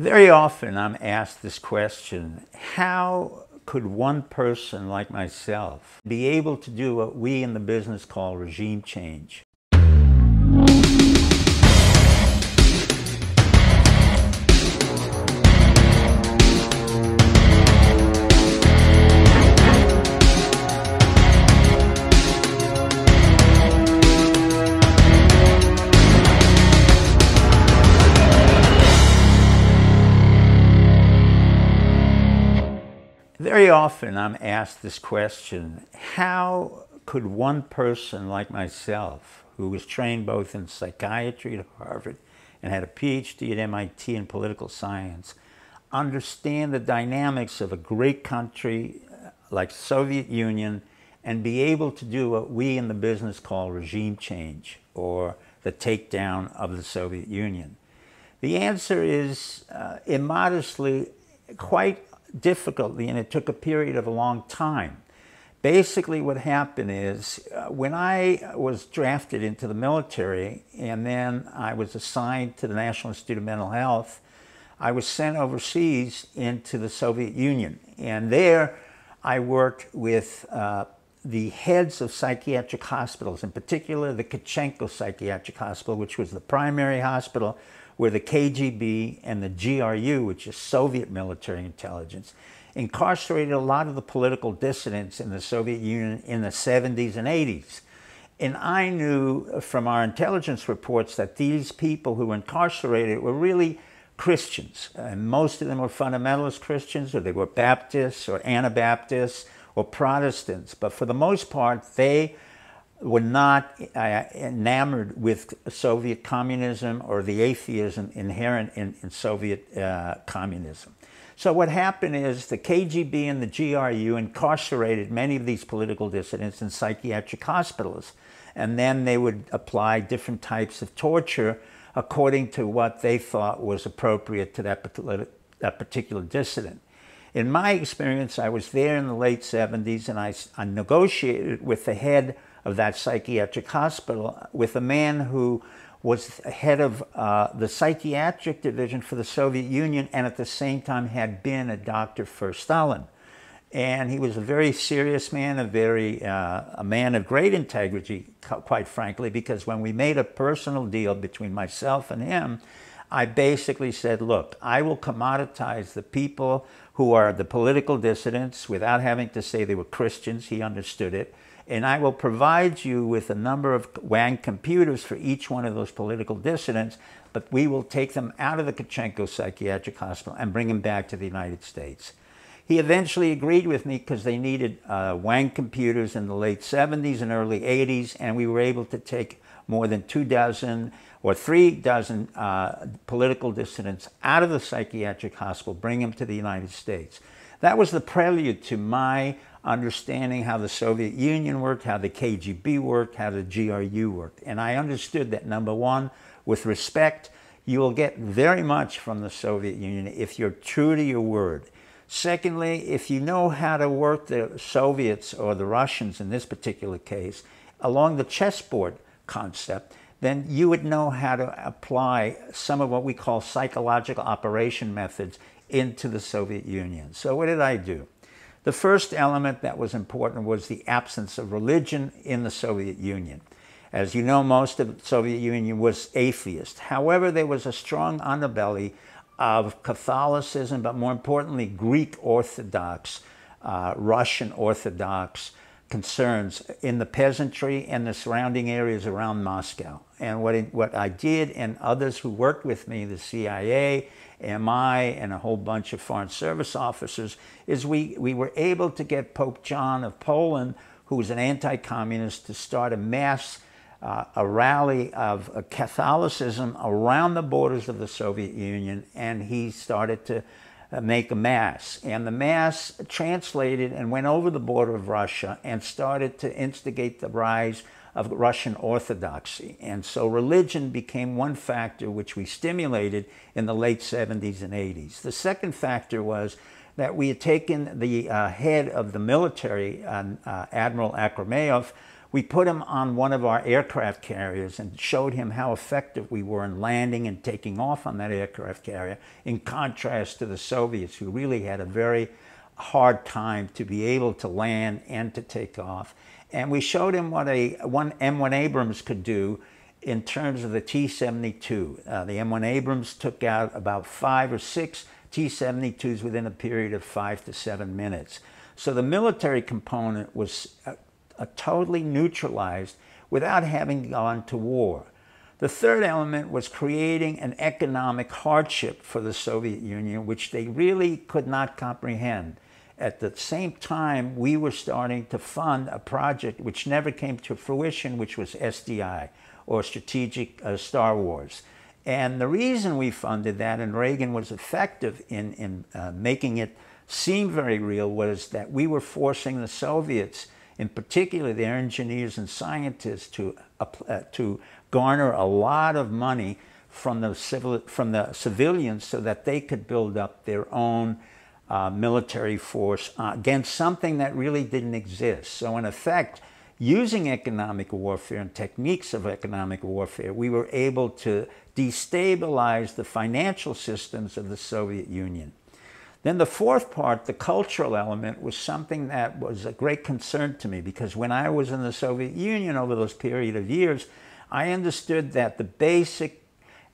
Very often I'm asked this question how could one person like myself be able to do what we in the business call regime change? Often I'm asked this question how could one person like myself, who was trained both in psychiatry at Harvard and had a PhD at MIT in political science, understand the dynamics of a great country like the Soviet Union and be able to do what we in the business call regime change or the takedown of the Soviet Union? The answer is uh, immodestly quite difficultly, and it took a period of a long time. Basically, what happened is uh, when I was drafted into the military and then I was assigned to the National Institute of Mental Health, I was sent overseas into the Soviet Union. And there I worked with uh, the heads of psychiatric hospitals, in particular the Kashchenko Psychiatric Hospital, which was the primary hospital where the KGB and the GRU, which is Soviet military intelligence, incarcerated a lot of the political dissidents in the Soviet Union in the 70s and 80s. And I knew from our intelligence reports that these people who were incarcerated were really Christians. And most of them were fundamentalist Christians, or they were Baptists, or Anabaptists, or Protestants. But for the most part, they were not uh, enamored with Soviet communism or the atheism inherent in, in Soviet uh, communism. So what happened is the KGB and the GRU incarcerated many of these political dissidents in psychiatric hospitals. And then they would apply different types of torture according to what they thought was appropriate to that particular, that particular dissident. In my experience, I was there in the late 70s and I, I negotiated with the head of that psychiatric hospital with a man who was head of uh, the psychiatric division for the Soviet Union and at the same time had been a doctor for Stalin. And he was a very serious man, a very uh, a man of great integrity, quite frankly, because when we made a personal deal between myself and him, I basically said, look, I will commoditize the people who are the political dissidents without having to say they were Christians. He understood it and I will provide you with a number of Wang computers for each one of those political dissidents, but we will take them out of the Kashchenko Psychiatric Hospital and bring them back to the United States. He eventually agreed with me because they needed uh, Wang computers in the late 70s and early 80s, and we were able to take more than two dozen or three dozen uh, political dissidents out of the psychiatric hospital, bring them to the United States. That was the prelude to my understanding how the Soviet Union worked, how the KGB worked, how the GRU worked. And I understood that number one, with respect, you will get very much from the Soviet Union if you're true to your word. Secondly, if you know how to work the Soviets or the Russians in this particular case along the chessboard concept, then you would know how to apply some of what we call psychological operation methods into the Soviet Union. So what did I do? The first element that was important was the absence of religion in the Soviet Union. As you know, most of the Soviet Union was atheist. However, there was a strong underbelly of Catholicism, but more importantly, Greek Orthodox, uh, Russian Orthodox concerns in the peasantry and the surrounding areas around Moscow. And what, it, what I did and others who worked with me, the CIA MI and a whole bunch of foreign service officers, is we, we were able to get Pope John of Poland, who was an anti-communist, to start a mass, uh, a rally of uh, Catholicism around the borders of the Soviet Union, and he started to uh, make a mass. And the mass translated and went over the border of Russia and started to instigate the rise of Russian Orthodoxy. And so religion became one factor which we stimulated in the late 70s and 80s. The second factor was that we had taken the uh, head of the military, uh, uh, Admiral Akhromeyev, We put him on one of our aircraft carriers and showed him how effective we were in landing and taking off on that aircraft carrier, in contrast to the Soviets, who really had a very hard time to be able to land and to take off. And we showed him what a one M1 Abrams could do in terms of the T-72. Uh, the M1 Abrams took out about five or six T-72s within a period of five to seven minutes. So the military component was totally neutralized without having gone to war. The third element was creating an economic hardship for the Soviet Union, which they really could not comprehend. At the same time, we were starting to fund a project which never came to fruition, which was SDI, or Strategic uh, Star Wars. And the reason we funded that, and Reagan was effective in, in uh, making it seem very real, was that we were forcing the Soviets, in particular their engineers and scientists, to, uh, to garner a lot of money from the, civil, from the civilians so that they could build up their own uh, military force uh, against something that really didn't exist. So, in effect, using economic warfare and techniques of economic warfare, we were able to destabilize the financial systems of the Soviet Union. Then the fourth part, the cultural element, was something that was a great concern to me because when I was in the Soviet Union over those period of years, I understood that the basic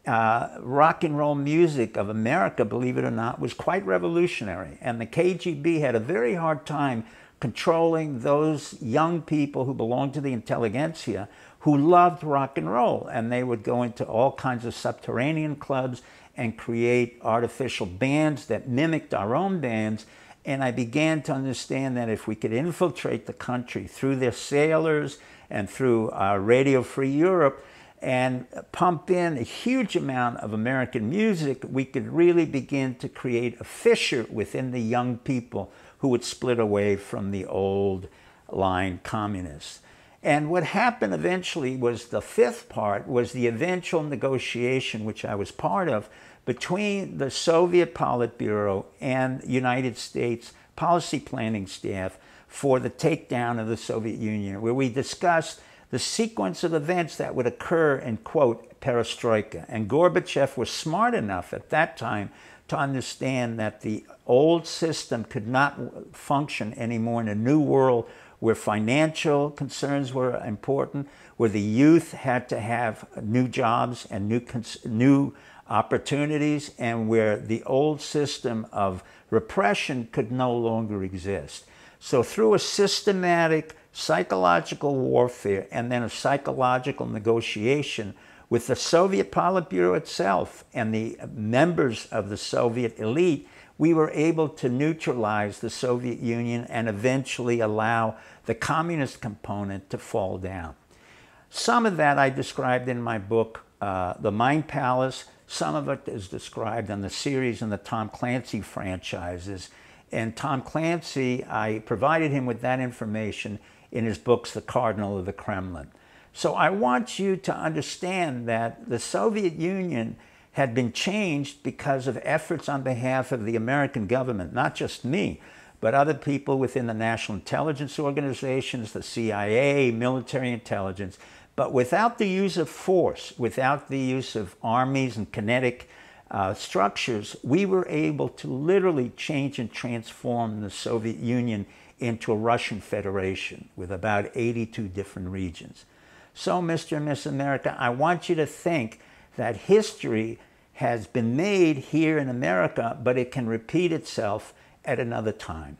uh, rock and roll music of America, believe it or not, was quite revolutionary. And the KGB had a very hard time controlling those young people who belonged to the intelligentsia who loved rock and roll. And they would go into all kinds of subterranean clubs and create artificial bands that mimicked our own bands. And I began to understand that if we could infiltrate the country through their sailors and through uh, Radio Free Europe and pump in a huge amount of American music, we could really begin to create a fissure within the young people who would split away from the old line communists. And what happened eventually was the fifth part was the eventual negotiation, which I was part of, between the Soviet Politburo and United States policy planning staff for the takedown of the Soviet Union, where we discussed the sequence of events that would occur in, quote, perestroika. And Gorbachev was smart enough at that time to understand that the old system could not function anymore in a new world where financial concerns were important, where the youth had to have new jobs and new, new opportunities, and where the old system of repression could no longer exist. So, through a systematic psychological warfare and then a psychological negotiation with the Soviet Politburo itself and the members of the Soviet elite, we were able to neutralize the Soviet Union and eventually allow the communist component to fall down. Some of that I described in my book, uh, The Mind Palace. Some of it is described in the series in the Tom Clancy franchises. And Tom Clancy, I provided him with that information in his books, The Cardinal of the Kremlin. So I want you to understand that the Soviet Union had been changed because of efforts on behalf of the American government, not just me, but other people within the national intelligence organizations, the CIA, military intelligence. But without the use of force, without the use of armies and kinetic uh, structures, we were able to literally change and transform the Soviet Union into a Russian federation with about 82 different regions. So, Mr. and Miss America, I want you to think that history has been made here in America, but it can repeat itself at another time.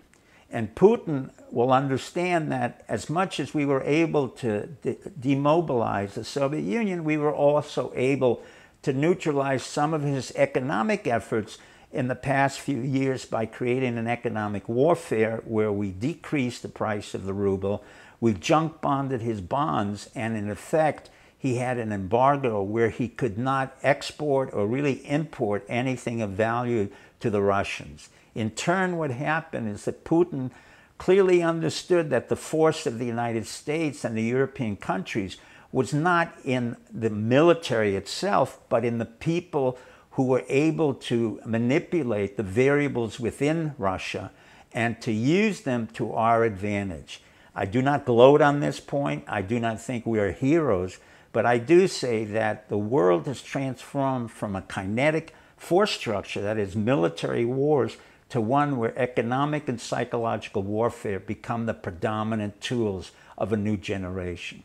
And Putin will understand that as much as we were able to de- demobilize the Soviet Union, we were also able to neutralize some of his economic efforts in the past few years by creating an economic warfare where we decreased the price of the ruble, we junk bonded his bonds, and in effect, he had an embargo where he could not export or really import anything of value to the Russians. In turn, what happened is that Putin clearly understood that the force of the United States and the European countries was not in the military itself, but in the people who were able to manipulate the variables within Russia and to use them to our advantage. I do not gloat on this point. I do not think we are heroes, but I do say that the world has transformed from a kinetic force structure, that is military wars, to one where economic and psychological warfare become the predominant tools of a new generation.